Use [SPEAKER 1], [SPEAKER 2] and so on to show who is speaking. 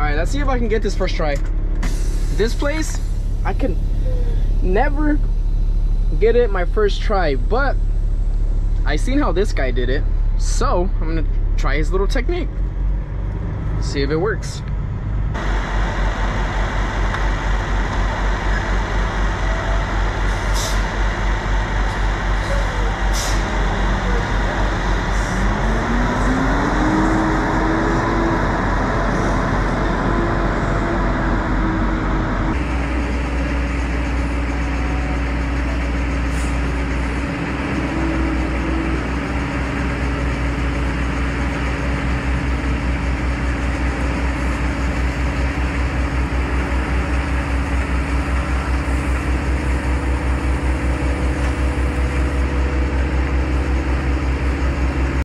[SPEAKER 1] All right, let's see if I can get this first try. This place, I can never get it my first try, but I seen how this guy did it. So I'm gonna try his little technique. See if it works.